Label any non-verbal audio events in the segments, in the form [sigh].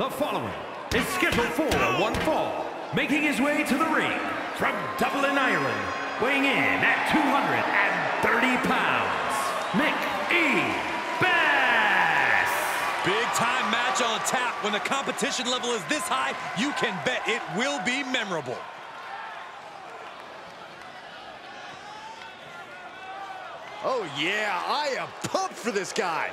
The following is scheduled for one fall, making his way to the ring from Dublin, Ireland, weighing in at 230 pounds, Nick E. Bass. Big time match on tap. When the competition level is this high, you can bet it will be memorable. Oh, yeah, I am pumped for this guy.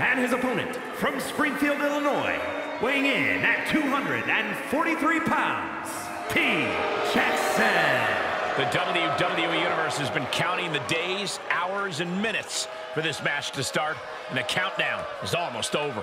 And his opponent from Springfield, Illinois, weighing in at 243 pounds, T. Jackson. The WWE Universe has been counting the days, hours, and minutes for this match to start, and the countdown is almost over.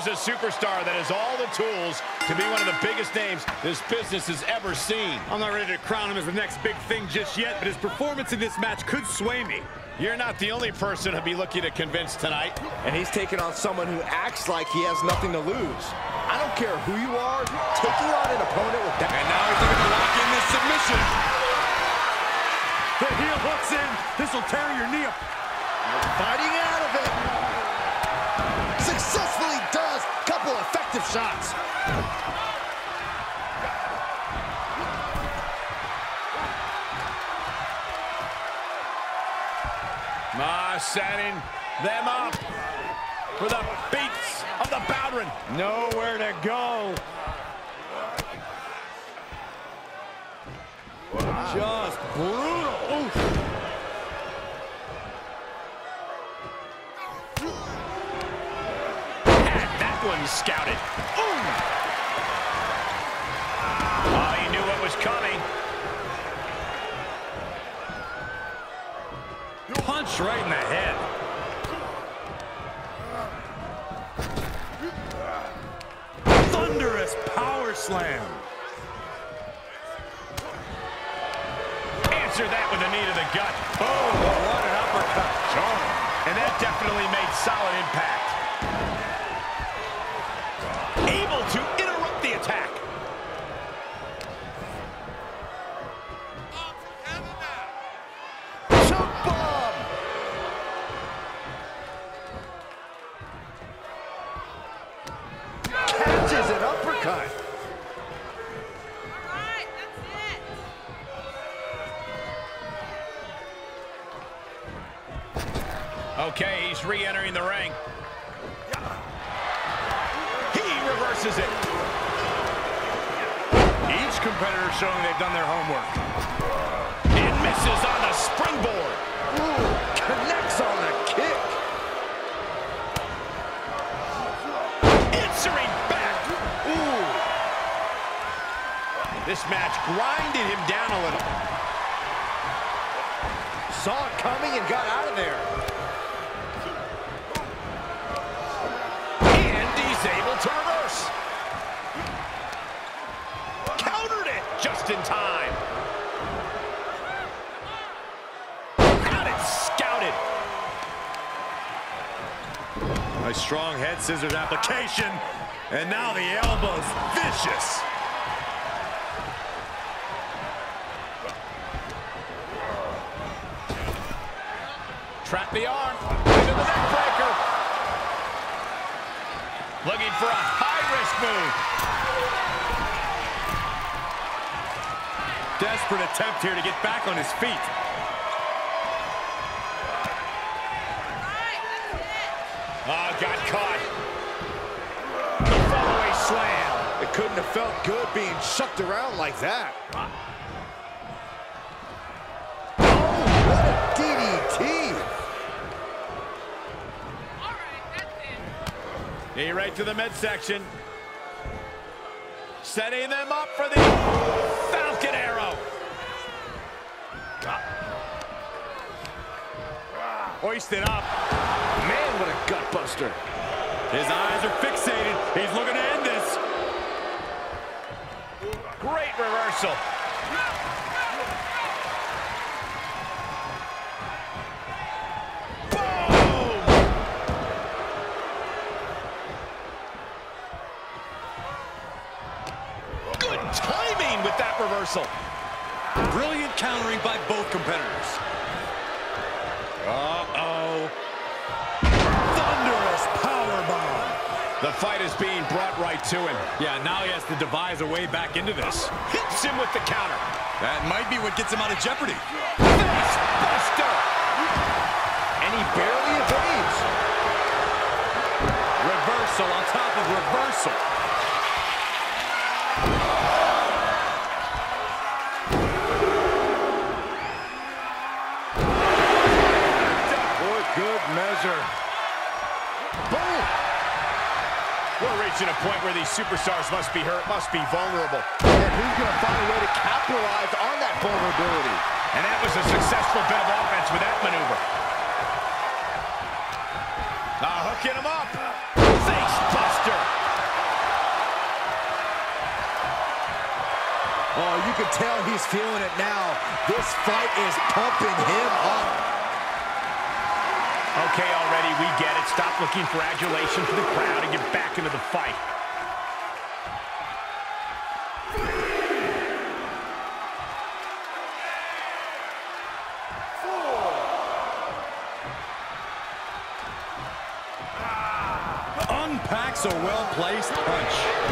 here's a superstar that has all the tools to be one of the biggest names this business has ever seen. I'm not ready to crown him as the next big thing just yet, but his performance in this match could sway me. You're not the only person to be looking to convince tonight. And he's taking on someone who acts like he has nothing to lose. I don't care who you are, taking on an opponent with that... And now he's looking to lock in this submission. The heel hooks in. This will tear your knee up. Fighting out of it. Successfully does. Couple effective shots. Ma setting them up for the beats of the Bodhrán. Nowhere to go. Just brutal. Oof. Had that one scouted. Ooh. Oh, he knew what was coming. Punch right in the head. Thunderous power slam. Answer that with a knee to the gut. Boom, what an uppercut. And that definitely made solid impact. Showing they've done their homework. It misses on the springboard. Ooh, connects on the kick. Answering back. Ooh. This match grinded him down a little. Saw it coming and got out of there. in time. Got it, scouted. Nice strong head scissors application. And now the elbow's vicious. Trap the arm into the neckbreaker. Looking for a high-risk move. Desperate attempt here to get back on his feet. Oh, got caught. The fall-away slam. It couldn't have felt good being shucked around like that. Oh, what a DDT! He right to the midsection. Setting them up for the Hoisted up. Man, what a gutbuster. His eyes are fixated. He's looking to end this. Great reversal. Good timing with that reversal. Brilliant countering by both competitors. Uh-oh. Fight is being brought right to him. Yeah, now he has to devise a way back into this. Hits him with the counter. That might be what gets him out of jeopardy. Face buster. And he barely evades. Reversal on top of reversal. Reaching a point where these superstars must be hurt, must be vulnerable. And who's going to find a way to capitalize on that vulnerability? And that was a successful bit of offense with that maneuver. Now hooking him up. Face buster. Oh, you can tell he's feeling it now. This fight is pumping him up. Okay, already, we get it. Stop looking for adulation from the crowd and get back into the fight. Unpacks a well-placed punch.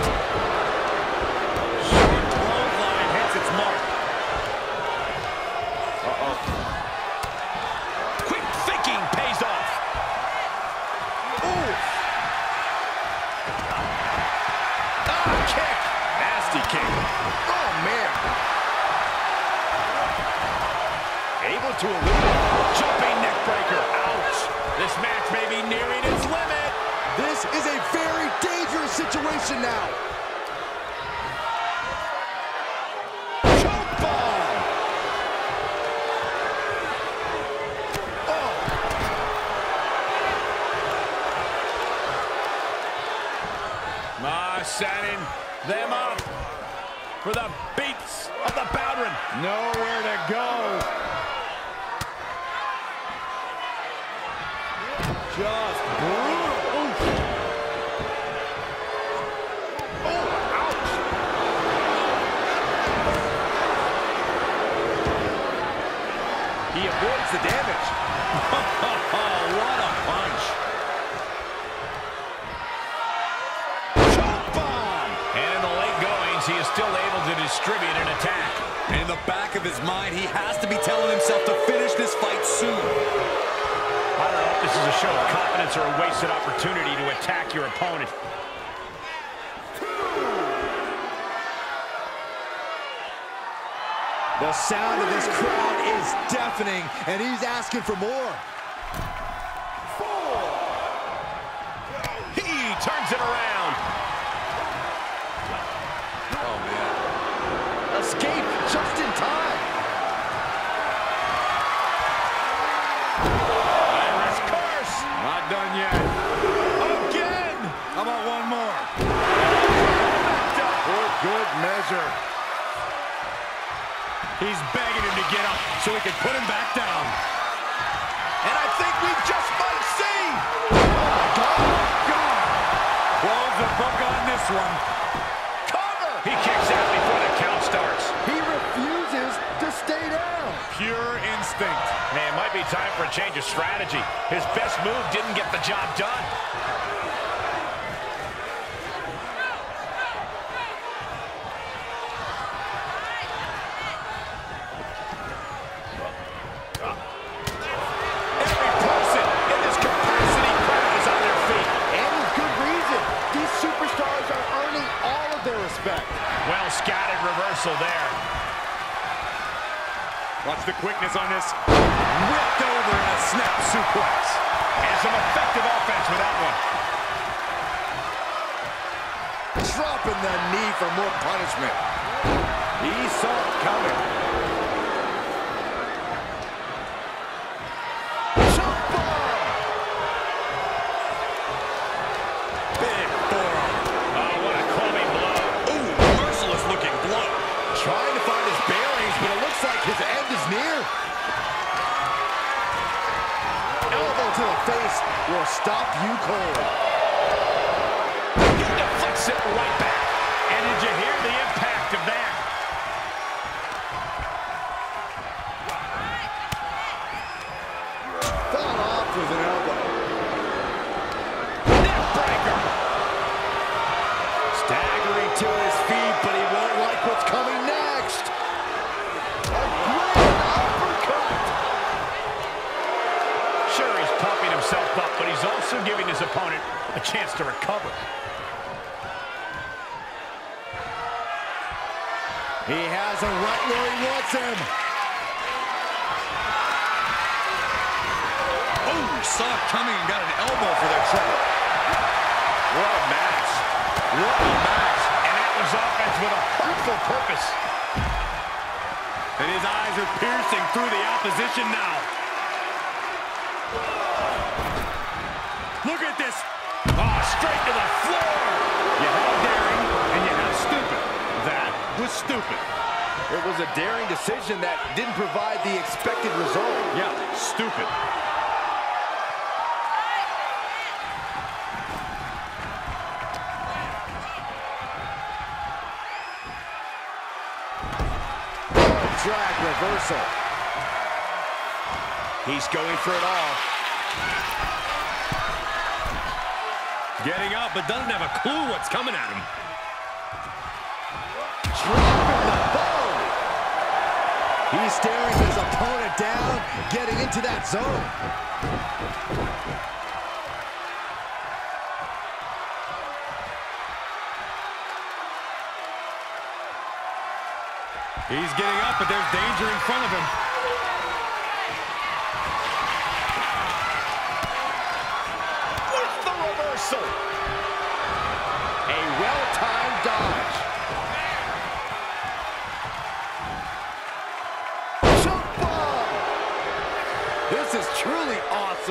For the beats of the Bodhrán. Nowhere to go. Just brutal. Oof. Oh, ouch. He avoids the damage. [laughs] Oh, what a distribute an attack. And in the back of his mind, he has to be telling himself to finish this fight soon. I don't know if this is a show of confidence or a wasted opportunity to attack your opponent. The sound of this crowd is deafening, and he's asking for more. He turns it around. So he can put him back down. And I think we just might see. Oh, God. the book on this one. Cover! He kicks out before the count starts. He refuses to stay down. Pure instinct. Man, it might be time for a change of strategy. His best move didn't get the job done. Every person in this capacity crowd is on their feet. And with good reason. These superstars are earning all of their respect. Well scattered reversal there. Watch the quickness on this. Whipped over in a snap suplex. And some effective offense with that one. Dropping the knee for more punishment. He saw it coming. To the face will stop you cold. He deflects it right back. And did you hear the impact of that? Chance to recover. He has him right where he wants him. Ooh, saw it coming and got an elbow for their trouble. What a match. What a match. And that was offense with a hurtful purpose. And his eyes are piercing through the opposition now. Stupid. It was a daring decision that didn't provide the expected result. Yeah, stupid. Drag reversal. He's going for it all. Getting up, but doesn't have a clue what's coming at him. He's staring his opponent down, getting into that zone. He's getting up, but there's danger in front of him. With the reversal. A well-timed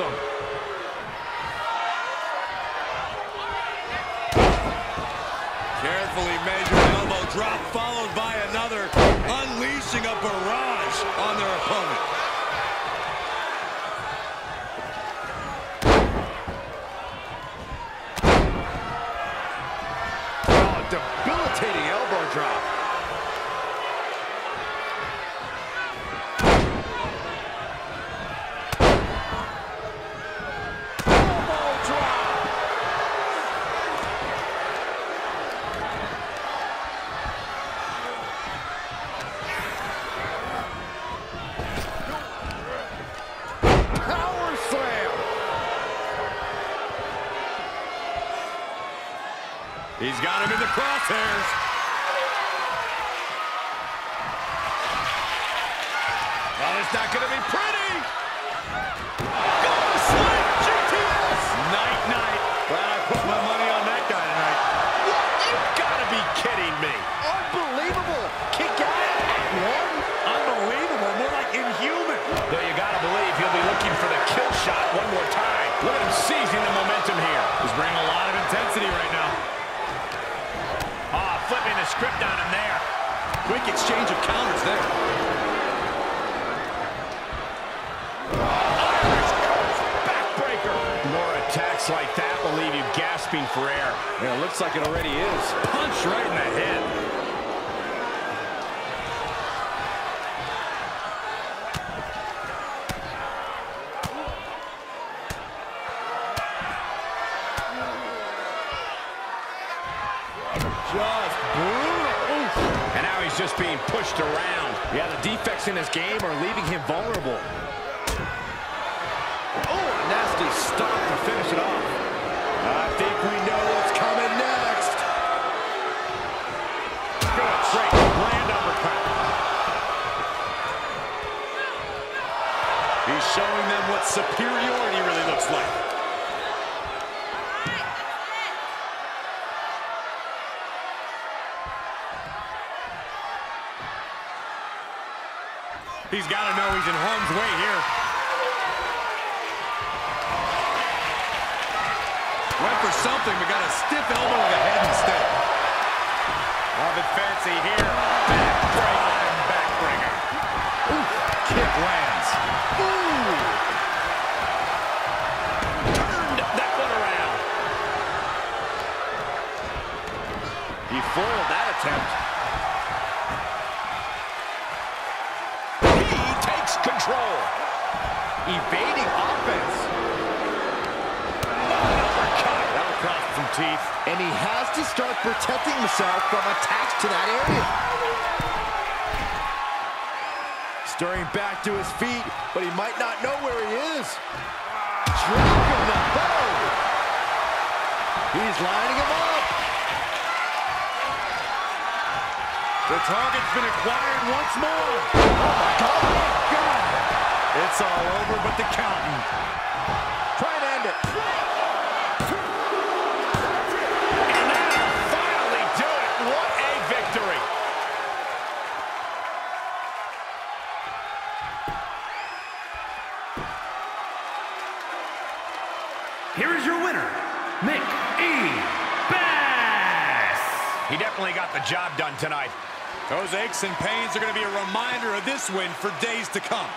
awesome. Carefully measured elbow drop followed crosshairs. Well, it's not going to be pretty. Slam GTS. Night, night. Glad I put my money on that guy tonight. You've got to be kidding me. Unbelievable. Kick out at one. Unbelievable. More like inhuman. Though you got to believe he'll be looking for the kill shot one more time. Look at him seizing the momentum here. He's bringing a lot of intensity right now. Ah, flipping the script on him there. Quick exchange of counters there. More attacks like that will leave you gasping gasping for air. Yeah, it looks like it already is. Punch right in the head. Just brutal. Oof. And now he's just being pushed around. Yeah, the defects in his game are leaving him vulnerable. Oh, a nasty stop to finish it off. I think we know what's coming next. Good, straight, land uppercut. He's showing them what superiority really looks like. He's got to know he's in harm's way here. Went for something, but got a stiff elbow to the head instead. Love it fancy here. Backbreaker. Backbreaker. Kick lands. Turned that one around. He foiled that attempt. Teeth. And he has to start protecting himself from attacks to that area. Stirring back to his feet, but he might not know where he is. Dropping the bow. He's lining him up. The target's been acquired once more. Oh, God. It's all over but the counting. Tonight. Those aches and pains are going to be a reminder of this win for days to come.